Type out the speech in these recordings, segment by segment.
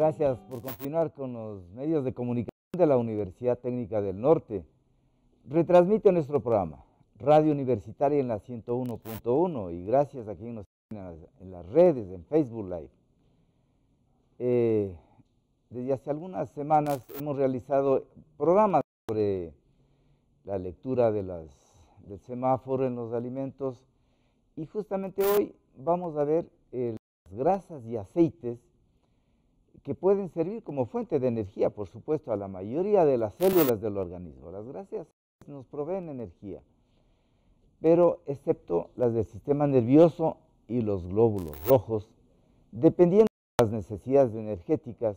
Gracias por continuar con los medios de comunicación de la Universidad Técnica del Norte. Retransmite nuestro programa, Radio Universitaria en la 101.1 y gracias a quien nos tiene en las redes, en Facebook Live. Eh, desde hace algunas semanas hemos realizado programas sobre la lectura de las, del semáforo en los alimentos y justamente hoy vamos a ver las grasas y aceites que pueden servir como fuente de energía, por supuesto, a la mayoría de las células del organismo. Las grasas nos proveen energía, pero excepto las del sistema nervioso y los glóbulos rojos, dependiendo de las necesidades energéticas,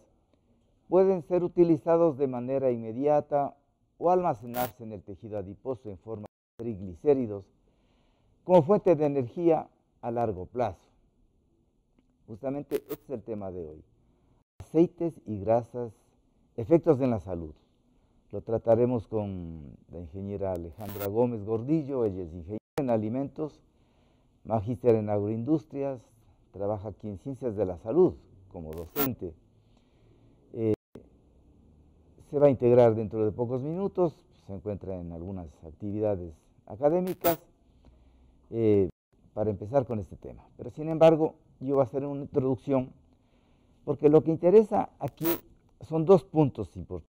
pueden ser utilizados de manera inmediata o almacenarse en el tejido adiposo en forma de triglicéridos como fuente de energía a largo plazo. Justamente este es el tema de hoy aceites y grasas, efectos en la salud. Lo trataremos con la ingeniera Alejandra Gómez Gordillo, ella es ingeniera en alimentos, magíster en agroindustrias, trabaja aquí en ciencias de la salud como docente. Eh, se va a integrar dentro de pocos minutos, se encuentra en algunas actividades académicas eh, para empezar con este tema. Pero sin embargo, yo voy a hacer una introducción porque lo que interesa aquí son dos puntos importantes.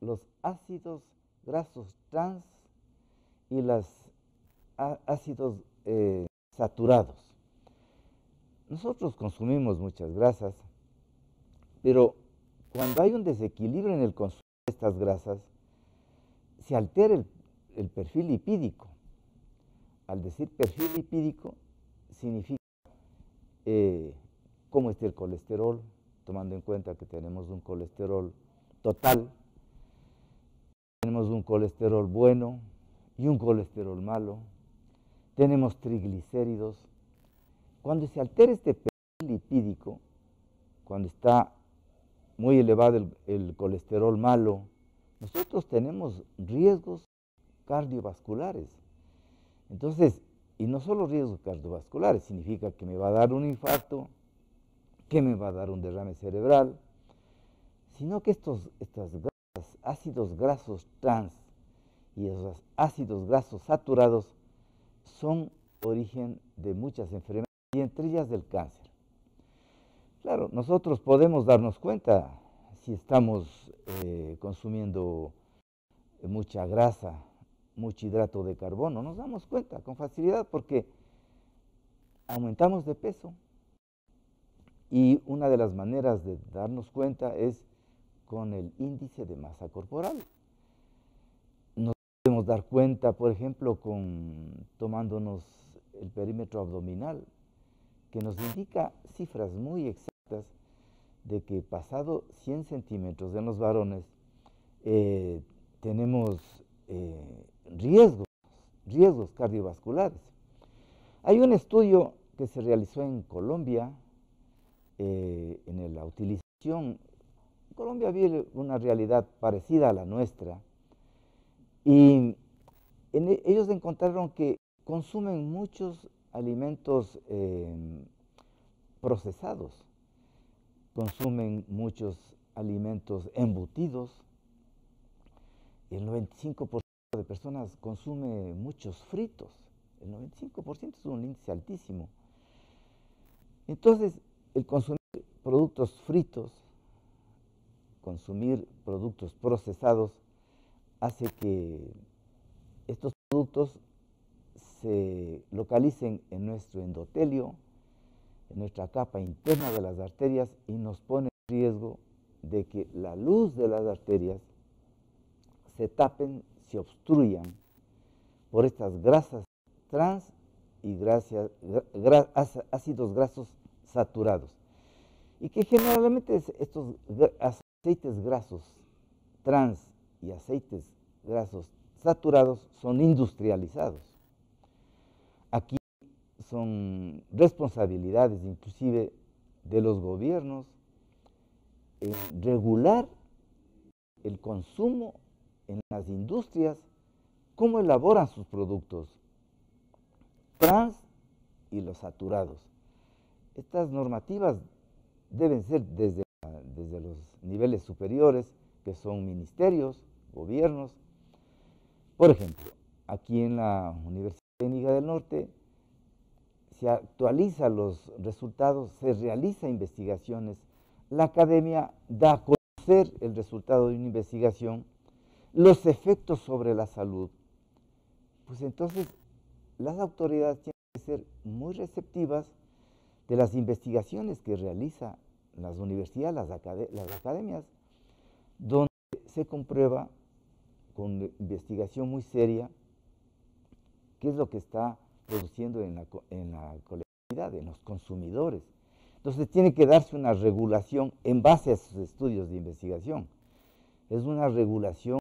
Los ácidos grasos trans y los ácidos eh, saturados. Nosotros consumimos muchas grasas, pero cuando hay un desequilibrio en el consumo de estas grasas, se altera el perfil lipídico. Al decir perfil lipídico, significa eh, cómo está el colesterol, tomando en cuenta que tenemos un colesterol total, tenemos un colesterol bueno y un colesterol malo, tenemos triglicéridos. Cuando se altera este perfil lipídico, cuando está muy elevado el, colesterol malo, nosotros tenemos riesgos cardiovasculares. Entonces, y no solo riesgos cardiovasculares, significa que me va a dar un infarto, que me va a dar un derrame cerebral, sino que estos, ácidos grasos trans y esos ácidos grasos saturados son origen de muchas enfermedades y entre ellas del cáncer. Claro, nosotros podemos darnos cuenta si estamos eh, consumiendo mucha grasa, mucho hidrato de carbono, nos damos cuenta con facilidad porque aumentamos de peso, y una de las maneras de darnos cuenta es con el índice de masa corporal. Nos podemos dar cuenta, por ejemplo, con tomándonos el perímetro abdominal, que nos indica cifras muy exactas de que pasado 100 centímetros en los varones eh, tenemos eh, riesgos, riesgos cardiovasculares. Hay un estudio que se realizó en Colombia, eh, en la utilización. Colombia vive una realidad parecida a la nuestra y e, ellos encontraron que consumen muchos alimentos em, procesados, consumen muchos alimentos embutidos, el 95% de personas consume muchos fritos, el 95% es un índice altísimo. Entonces, el consumir productos fritos, consumir productos procesados, hace que estos productos se localicen en nuestro endotelio, en nuestra capa interna de las arterias y nos pone en riesgo de que la luz de las arterias se tapen, se obstruyan por estas grasas trans y ácidos grasos saturados. Y que generalmente estos aceites grasos trans y aceites grasos saturados son industrializados. Aquí son responsabilidades inclusive de los gobiernos regular el consumo en las industrias, cómo elaboran sus productos trans y los saturados estas normativas deben ser desde, desde los niveles superiores, que son ministerios, gobiernos. Por ejemplo, aquí en la Universidad Técnica del Norte se actualizan los resultados, se realiza investigaciones, la academia da a conocer el resultado de una investigación, los efectos sobre la salud. Pues entonces las autoridades tienen que ser muy receptivas de las investigaciones que realizan las universidades, las, academias, donde se comprueba con investigación muy seria qué es lo que está produciendo en la, en la colectividad, en los consumidores. Entonces tiene que darse una regulación en base a sus estudios de investigación. Es una regulación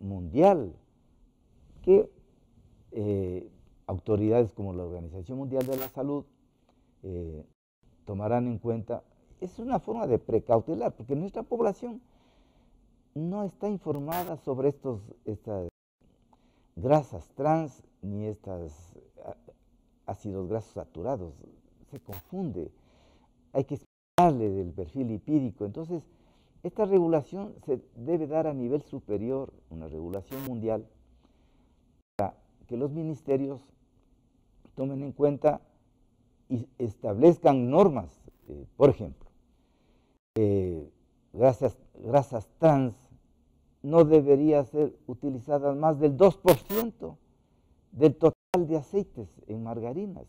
mundial que eh, autoridades como la Organización Mundial de la Salud eh, tomarán en cuenta. Es una forma de precautelar, porque nuestra población no está informada sobre estos, estas grasas trans ni estos ácidos grasos saturados. Se confunde. Hay que explicarle del perfil lipídico. Entonces, esta regulación se debe dar a nivel superior, una regulación mundial, para que los ministerios tomen en cuenta y establezcan normas. Eh, por ejemplo, eh, grasas, trans no debería ser utilizadas más del 2% del total de aceites en margarinas.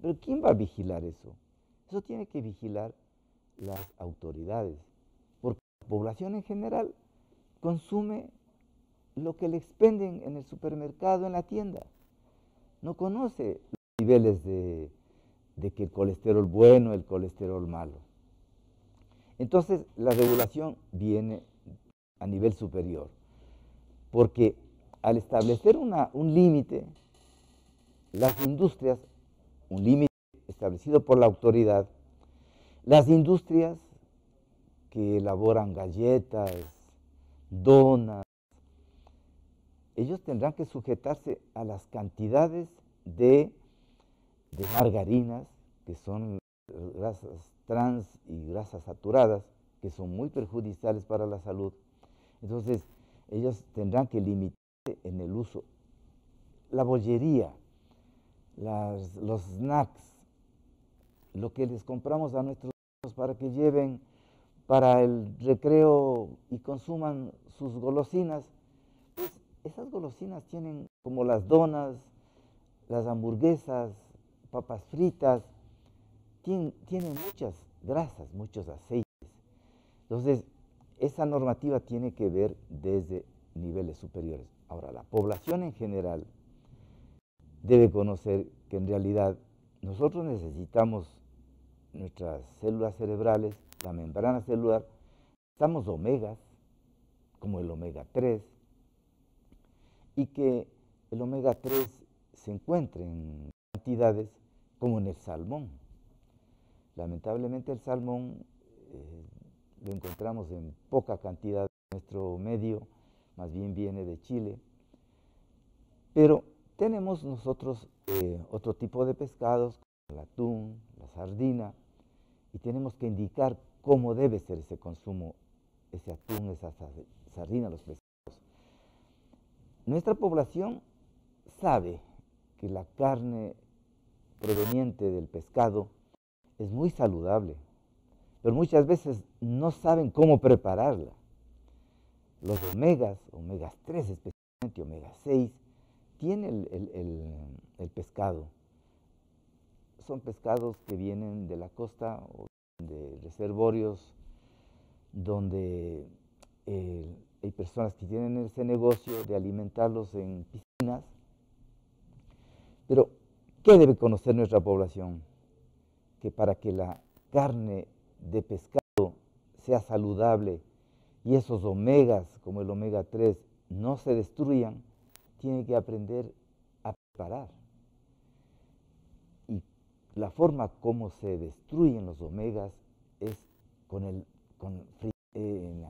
Pero ¿quién va a vigilar eso? Eso tiene que vigilar las autoridades, porque la población en general consume lo que le expenden en el supermercado, en la tienda. No conoce los niveles de, de que el colesterol bueno, el colesterol malo. Entonces, la regulación viene a nivel superior, porque al establecer un límite, las industrias, un límite establecido por la autoridad, las industrias que elaboran galletas, donas, ellos tendrán que sujetarse a las cantidades de, de margarinas, que son grasas trans y grasas saturadas, que son muy perjudiciales para la salud. Entonces, ellos tendrán que limitarse en el uso. La bollería, los snacks, lo que les compramos a nuestros hijos para que lleven para el recreo y consuman sus golosinas, pues esas golosinas tienen como las donas, las hamburguesas, papas fritas, tienen, muchas grasas, muchos aceites. Entonces, esa normativa tiene que ver desde niveles superiores. Ahora, la población en general debe conocer que en realidad nosotros necesitamos nuestras células cerebrales, la membrana celular, estamos omegas, como el omega 3, y que el omega 3 se encuentre en cantidades como en el salmón. Lamentablemente el salmón eh, lo encontramos en poca cantidad en nuestro medio, más bien viene de Chile. Pero tenemos nosotros eh, otro tipo de pescados, como el atún, la sardina, y tenemos que indicar cómo debe ser ese consumo, ese atún, esa sardina, los pescados. Nuestra población sabe que la carne proveniente del pescado es muy saludable, pero muchas veces no saben cómo prepararla. Los omegas, omegas 3 especialmente, omega 6, tiene el, pescado. Son pescados que vienen de la costa o de reservorios donde eh, hay personas que tienen ese negocio de alimentarlos en piscinas. Pero, ¿qué debe conocer nuestra población? Que para que la carne de pescado sea saludable y esos omegas, como el omega 3, no se destruyan, tiene que aprender a preparar. Y la forma como se destruyen los omegas es con el, con eh,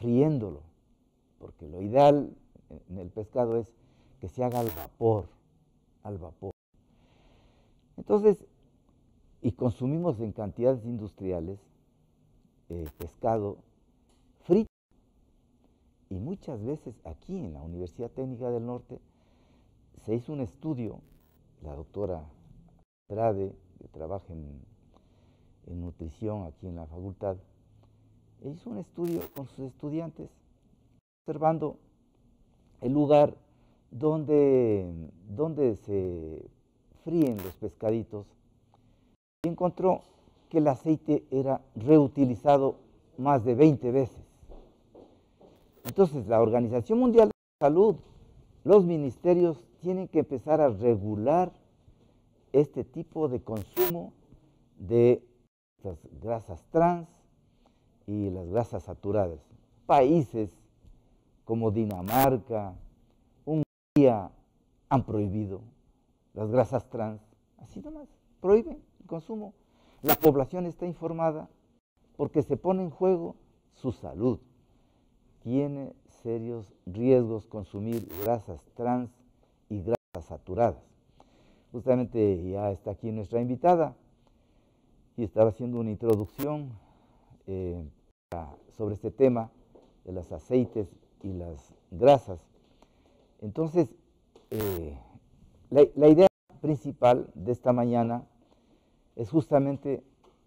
friéndolo, porque lo ideal en el pescado es que se haga al vapor, al vapor. Entonces, y consumimos en cantidades industriales, eh, pescado frito. Y muchas veces aquí en la Universidad Técnica del Norte se hizo un estudio, la doctora Trade, que trabaja en, en nutrición aquí en la facultad, hizo un estudio con sus estudiantes observando el lugar donde, donde se fríen los pescaditos y encontró que el aceite era reutilizado más de 20 veces. Entonces, la Organización Mundial de la Salud, los ministerios tienen que empezar a regular este tipo de consumo de las grasas trans y las grasas saturadas. Países como Dinamarca, Hungría han prohibido las grasas trans, así nomás, prohíben el consumo. La población está informada porque se pone en juego su salud. Tiene serios riesgos consumir grasas trans y grasas saturadas. Justamente ya está aquí nuestra invitada y estaba haciendo una introducción eh, sobre este tema de los aceites y las grasas. Entonces, eh, la, idea principal de esta mañana es justamente,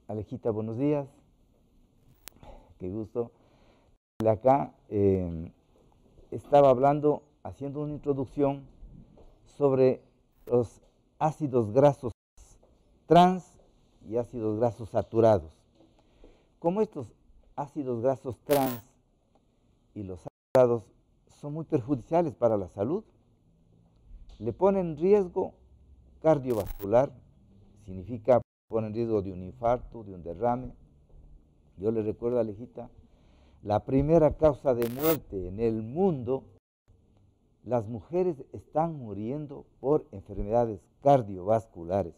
Alejita, buenos días, qué gusto. Acá eh, estaba hablando, haciendo una introducción sobre los ácidos grasos trans y ácidos grasos saturados. Como estos ácidos grasos trans y los saturados son muy perjudiciales para la salud, le ponen en riesgo cardiovascular, significa ponen en riesgo de un infarto, de un derrame. Yo le recuerdo a Lejita, la primera causa de muerte en el mundo, las mujeres están muriendo por enfermedades cardiovasculares.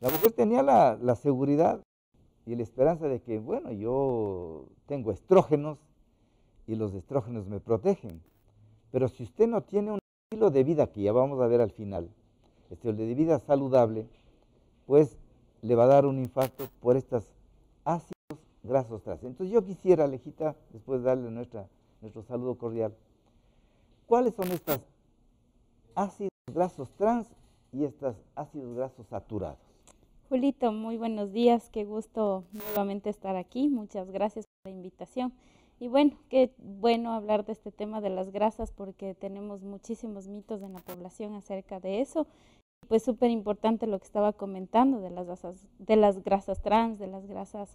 La mujer tenía la, la seguridad y la esperanza de que, bueno, yo tengo estrógenos y los estrógenos me protegen. Pero si usted no tiene un estilo de vida, que ya vamos a ver al final, estilo de vida saludable, pues le va a dar un infarto por estos ácidos grasos trans. Entonces yo quisiera, Alejita, después de darle nuestra, nuestro saludo cordial, ¿cuáles son estos ácidos grasos trans y estos ácidos grasos saturados? Julito, muy buenos días, qué gusto nuevamente estar aquí, muchas gracias por la invitación. Y bueno, qué bueno hablar de este tema de las grasas porque tenemos muchísimos mitos en la población acerca de eso. Pues súper importante lo que estaba comentando de las, grasas, de las grasas trans, de las grasas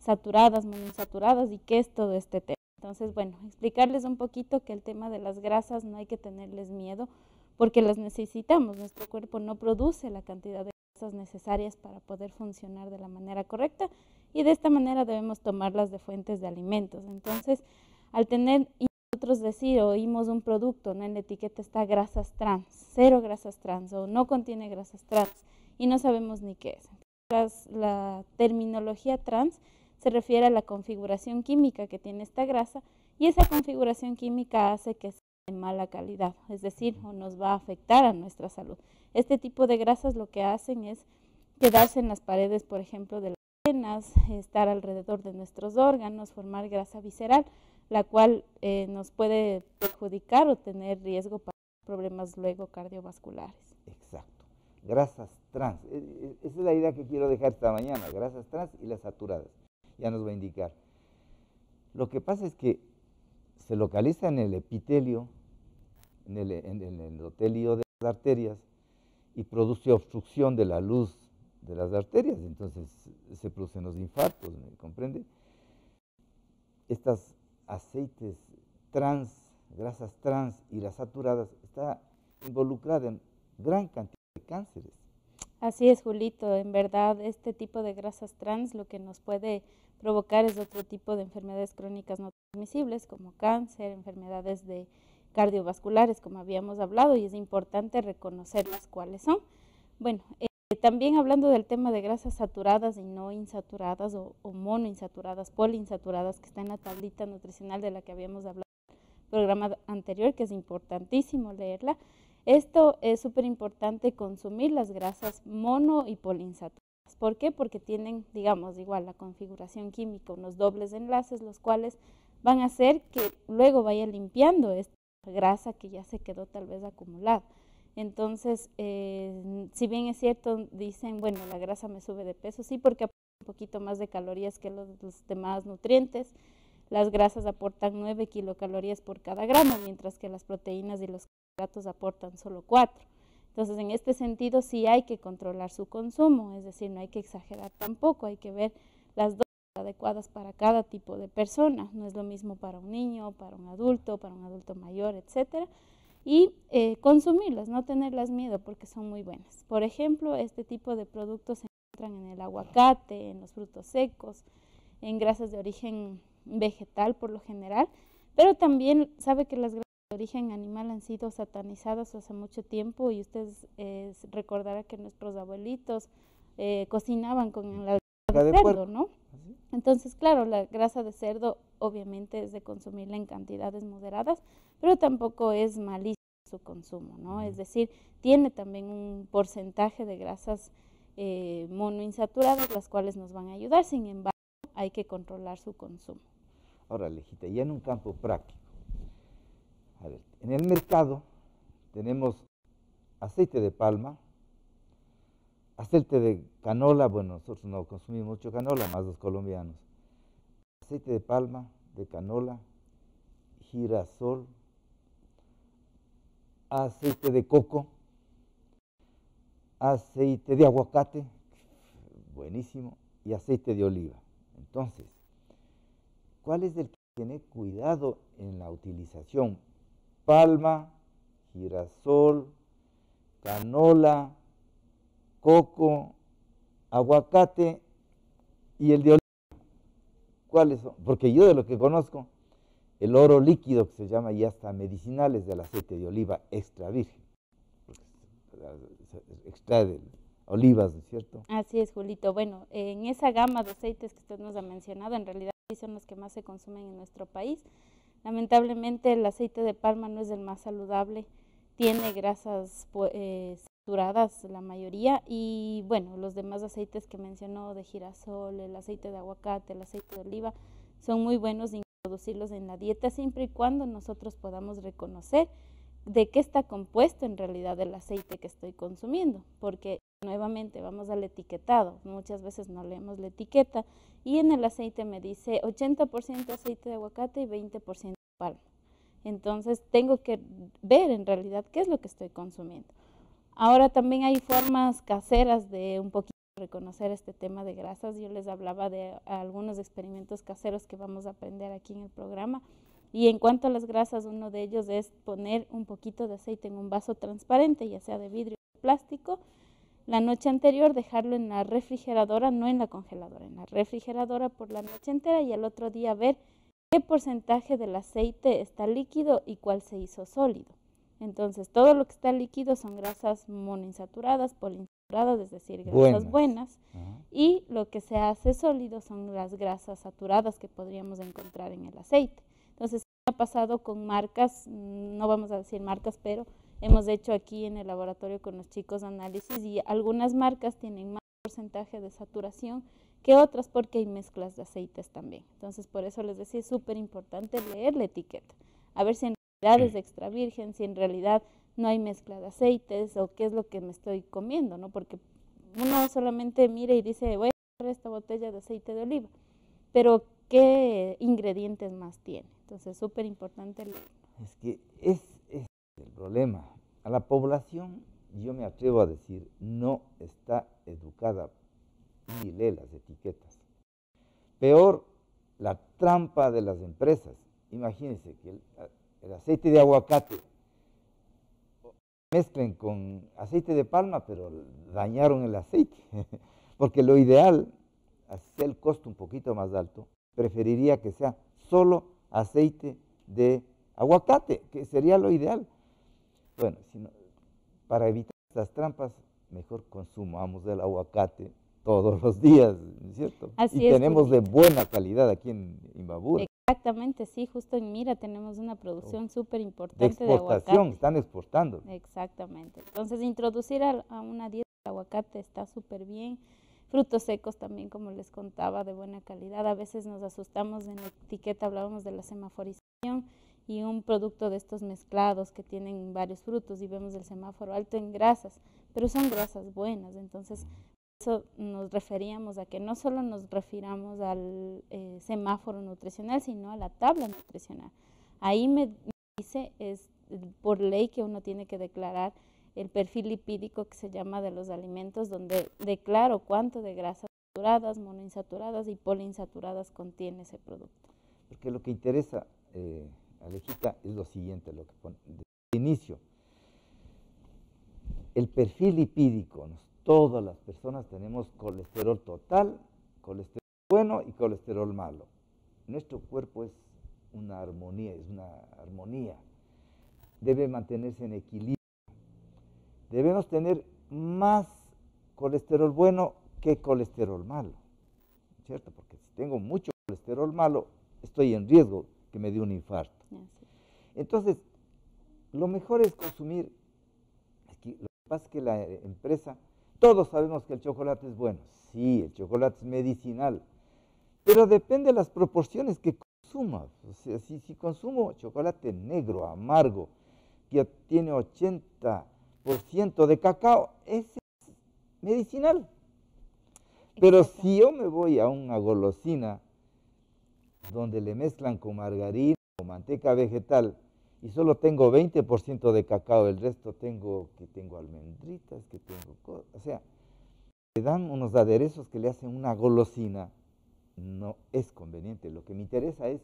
saturadas, monoinsaturadas y qué es todo este tema. Entonces, bueno, explicarles un poquito que el tema de las grasas no hay que tenerles miedo porque las necesitamos. Nuestro cuerpo no produce la cantidad de necesarias para poder funcionar de la manera correcta y de esta manera debemos tomarlas de fuentes de alimentos. Entonces, al tener y nosotros decir oímos un producto, en la etiqueta está grasas trans, cero grasas trans o no contiene grasas trans y no sabemos ni qué es. la terminología trans se refiere a la configuración química que tiene esta grasa y esa configuración química hace que sea de mala calidad, es decir, o nos va a afectar a nuestra salud. Este tipo de grasas lo que hacen es quedarse en las paredes, por ejemplo, de las estar alrededor de nuestros órganos, formar grasa visceral, la cual eh, nos puede perjudicar o tener riesgo para problemas luego cardiovasculares. Exacto. Grasas trans. E, e, esa es la idea que quiero dejar esta mañana, grasas trans y las saturadas. Ya nos va a indicar. Lo que pasa es que se localiza en el epitelio, en el, en el endotelio de las arterias, y produce obstrucción de la luz de las arterias, entonces se producen los infartos, ¿me comprende? Estas aceites trans, grasas trans y las saturadas, está involucrada en gran cantidad de cánceres. Así es, Julito. En verdad, este tipo de grasas trans lo que nos puede provocar es otro tipo de enfermedades crónicas no transmisibles, como cáncer, enfermedades de cardiovasculares, como habíamos hablado, y es importante reconocerlas cuáles son. Bueno, también hablando del tema de grasas saturadas y no insaturadas o, monoinsaturadas, poliinsaturadas, que está en la tablita nutricional de la que habíamos hablado en el programa anterior, que es importantísimo leerla. Esto es súper importante consumir las grasas mono y poliinsaturadas. ¿Por qué? Porque tienen, digamos, igual la configuración química, unos dobles enlaces, los cuales van a hacer que luego vaya limpiando esta grasa que ya se quedó tal vez acumulada. Entonces, eh, si bien es cierto, dicen, bueno, la grasa me sube de peso, sí, porque aporta un poquito más de calorías que los, demás nutrientes. Las grasas aportan 9 kilocalorías por cada gramo, mientras que las proteínas y los carbohidratos aportan solo 4. Entonces, en este sentido, sí hay que controlar su consumo, es decir, no hay que exagerar tampoco, hay que ver las dosis adecuadas para cada tipo de persona. No es lo mismo para un niño, para un adulto, para un adulto mayor, etcétera y eh, consumirlas, no tenerlas miedo porque son muy buenas. Por ejemplo, este tipo de productos se encuentran en el aguacate, en los frutos secos, en grasas de origen vegetal por lo general, pero también sabe que las grasas de origen animal han sido satanizadas hace mucho tiempo y ustedes eh, recordarán que nuestros abuelitos eh, cocinaban con la grasa de cerdo, ¿no? Entonces, claro, la grasa de cerdo obviamente es de consumirla en cantidades moderadas, pero tampoco es malísimo su consumo, ¿no? Es decir, tiene también un porcentaje de grasas eh, monoinsaturadas, las cuales nos van a ayudar, sin embargo, hay que controlar su consumo. Ahora, Lejita, ya en un campo práctico, a ver, en el mercado tenemos aceite de palma, aceite de canola, bueno, nosotros no consumimos mucho canola, más los colombianos, aceite de palma, de canola, girasol, aceite de coco, aceite de aguacate, buenísimo, y aceite de oliva. Entonces, ¿cuál es el que tiene cuidado en la utilización? Palma, girasol, canola, coco, aguacate y el de oliva. ¿Cuáles son? Porque yo de lo que conozco, el oro líquido que se llama ya está medicinales del aceite de oliva extra virgen. Extrae de olivas, ¿cierto? Así es, Julito. Bueno, en esa gama de aceites que usted nos ha mencionado, en realidad son los que más se consumen en nuestro país. Lamentablemente el aceite de palma no es el más saludable, tiene grasas eh, saturadas la mayoría y bueno, los demás aceites que mencionó de girasol, el aceite de aguacate, el aceite de oliva, son muy buenos introducirlos en la dieta siempre y cuando nosotros podamos reconocer de qué está compuesto en realidad el aceite que estoy consumiendo, porque nuevamente vamos al etiquetado, muchas veces no leemos la etiqueta y en el aceite me dice 80% aceite de aguacate y 20% de palma. Entonces tengo que ver en realidad qué es lo que estoy consumiendo. Ahora también hay formas caseras de un poquito reconocer este tema de grasas. Yo les hablaba de algunos experimentos caseros que vamos a aprender aquí en el programa. Y en cuanto a las grasas, uno de ellos es poner un poquito de aceite en un vaso transparente, ya sea de vidrio o plástico. La noche anterior dejarlo en la refrigeradora, no en la congeladora, en la refrigeradora por la noche entera y al otro día ver qué porcentaje del aceite está líquido y cuál se hizo sólido. Entonces, todo lo que está líquido son grasas monoinsaturadas, poliinsaturadas, es decir, grasas buenas. Y lo que se hace sólido son las grasas saturadas que podríamos encontrar en el aceite. Entonces, ha pasado con marcas, mm, no vamos a decir marcas, pero hemos hecho aquí en el laboratorio con los chicos análisis y algunas marcas tienen más porcentaje de saturación que otras porque hay mezclas de aceites también. Entonces, por eso les decía, es súper importante leer la etiqueta, a ver si en de extra virgen, si en realidad no hay mezcla de aceites o qué es lo que me estoy comiendo, ¿no? Porque uno solamente mira y dice, voy a comprar esta botella de aceite de oliva, pero ¿qué ingredientes más tiene? Entonces, súper importante. Es que es, el problema. A la población, yo me atrevo a decir, no está educada y lee las etiquetas. Peor, la trampa de las empresas. Imagínense que el, el aceite de aguacate, mezclen con aceite de palma, pero dañaron el aceite. Porque lo ideal, hacer el costo un poquito más alto, preferiría que sea solo aceite de aguacate, que sería lo ideal. Bueno, para evitar estas trampas, mejor consumamos el aguacate todos los días, ¿cierto? y tenemos de buena calidad aquí en Imbabura. Exactamente, sí, justo en Mira tenemos una producción súper importante de exportación, están exportando. Exactamente. Entonces, introducir a, una dieta de aguacate está súper bien. frutos secos también, como les contaba, de buena calidad. A veces nos asustamos en la etiqueta, hablábamos de la semaforización y un producto de estos mezclados que tienen varios frutos y vemos el semáforo alto en grasas, pero son grasas buenas. Entonces, eso nos referíamos a que no solo nos refiramos al eh, semáforo nutricional, sino a la tabla nutricional. Ahí me dice, es por ley que uno tiene que declarar el perfil lipídico que se llama de los alimentos, donde declaro cuánto de grasas saturadas, monoinsaturadas y poliinsaturadas contiene ese producto. Porque lo que interesa, eh, Alejita, es lo siguiente, lo que pone de inicio. El perfil lipídico, todas las personas tenemos colesterol total, colesterol bueno y colesterol malo. Nuestro cuerpo es una armonía, es una armonía. Debe mantenerse en equilibrio debemos tener más colesterol bueno que colesterol malo, ¿cierto? Porque si tengo mucho colesterol malo, estoy en riesgo que me dé un infarto. Entonces, lo mejor es consumir, aquí, lo que pasa es que la empresa, todos sabemos que el chocolate es bueno, sí, el chocolate es medicinal, pero depende de las proporciones que consumas. O sea, si, si consumo chocolate negro, amargo, que tiene 80 por ciento de cacao, es medicinal. Pero si yo me voy a una golosina donde le mezclan con margarina o manteca vegetal y solo tengo 20% de cacao, el resto tengo que tengo almendritas, que tengo cosas, o sea, le dan unos aderezos que le hacen una golosina, no es conveniente. Lo que me interesa es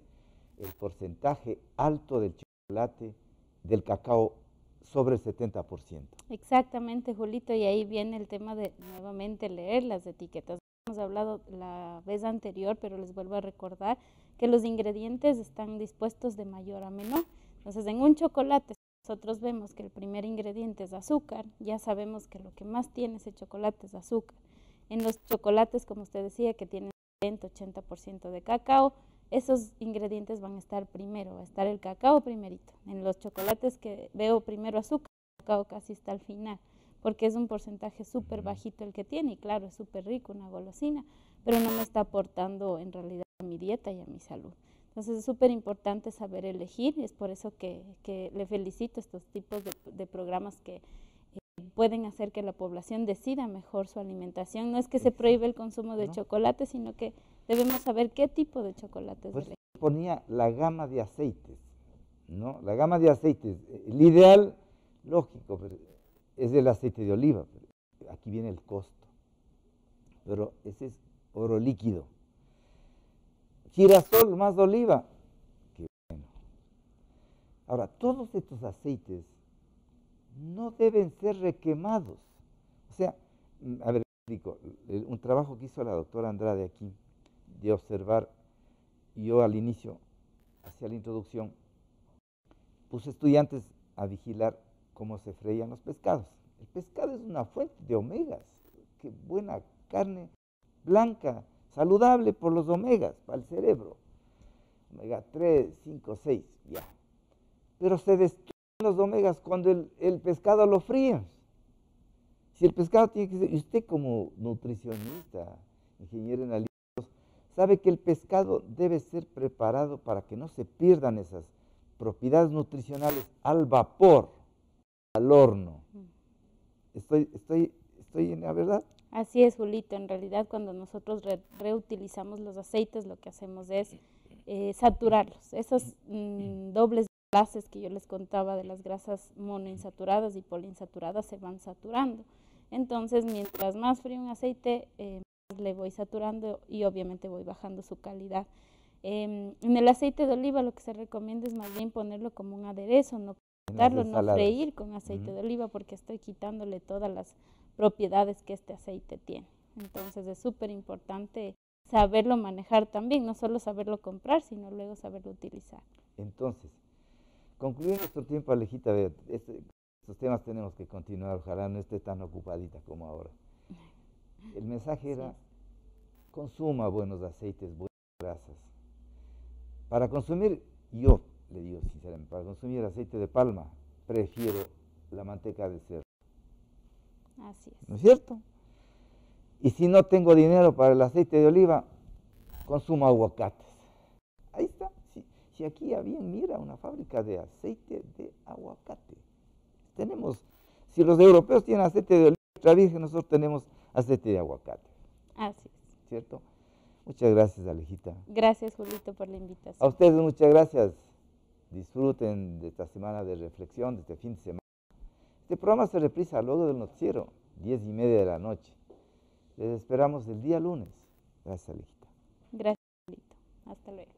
el porcentaje alto del chocolate, del cacao sobre el 70%. Exactamente, Julito, y ahí viene el tema de nuevamente leer las etiquetas. Hemos hablado la vez anterior, pero les vuelvo a recordar que los ingredientes están dispuestos de mayor a menor. Entonces, en un chocolate, nosotros vemos que el primer ingrediente es azúcar, ya sabemos que lo que más tiene ese chocolate es azúcar. En los chocolates, como usted decía, que tienen 70-80% de cacao, esos ingredientes van a estar primero, va a estar el cacao primerito. En los chocolates que veo primero azúcar, el cacao casi está al final, porque es un porcentaje súper bajito el que tiene, y claro, es súper rico, una golosina, pero no me está aportando en realidad a mi dieta y a mi salud. Entonces es súper importante saber elegir, y es por eso que, le felicito estos tipos de programas que pueden hacer que la población decida mejor su alimentación. No es que se prohíbe el consumo de chocolate, sino que debemos saber qué tipo de chocolate pues ponía la gama de aceites, ¿no? La gama de aceites. El ideal, lógico, es el aceite de oliva. aquí viene el costo. Pero ese es oro líquido. Girasol más oliva. Qué bueno. Ahora, todos estos aceites no deben ser requemados. O sea, mm, a ver, un trabajo que hizo la doctora Andrade aquí, de observar, yo al inicio, hacia la introducción, puse estudiantes a vigilar cómo se freían los pescados. El pescado es una fuente de omegas, qué buena carne blanca, saludable por los omegas, para el cerebro. Omega 3, 5, 6, ya. Pero se destruye los omegas cuando el, pescado lo fríe. Si el pescado tiene que ser, y usted como nutricionista, ingeniero en alimentos, sabe que el pescado debe ser preparado para que no se pierdan esas propiedades nutricionales al vapor, al horno. Estoy, estoy, estoy en la verdad. Así es, Julito. En realidad, cuando nosotros reutilizamos los aceites, lo que hacemos es eh, saturarlos. Esos mm, dobles clases que yo les contaba de las grasas monoinsaturadas y poliinsaturadas se van saturando. Entonces, mientras más frío un aceite, eh, más le voy saturando y obviamente voy bajando su calidad. Em, en el aceite de oliva lo que se recomienda es más bien ponerlo como un aderezo, no no freír con aceite de oliva porque estoy quitándole todas las propiedades que este aceite tiene. Entonces es súper importante saberlo manejar también, no solo saberlo comprar, sino luego saberlo utilizar. Entonces, Concluir nuestro tiempo, Alejita, este, estos temas tenemos que continuar, ojalá no esté tan ocupadita como ahora. El mensaje era, consuma buenos aceites, buenas grasas. Para consumir, yo le digo sinceramente, para consumir aceite de palma, prefiero la manteca de cerdo. Así es. ¿No es cierto? Y si no tengo dinero para el aceite de oliva, consumo aguacates. Ahí está. Si, aquí había, mira, una fábrica de aceite de aguacate. Tenemos, si los europeos tienen aceite de oliva virgen, nosotros tenemos aceite de aguacate. Así es. ¿Cierto? Muchas gracias, Alejita. Gracias, Julito, por la invitación. A ustedes muchas gracias. Disfruten de esta semana de reflexión, de este fin de semana. Este programa se reprisa luego del noticiero, 10 y media de la noche. Les esperamos el día lunes. Gracias, Alejita. Gracias, Lito. Hasta luego.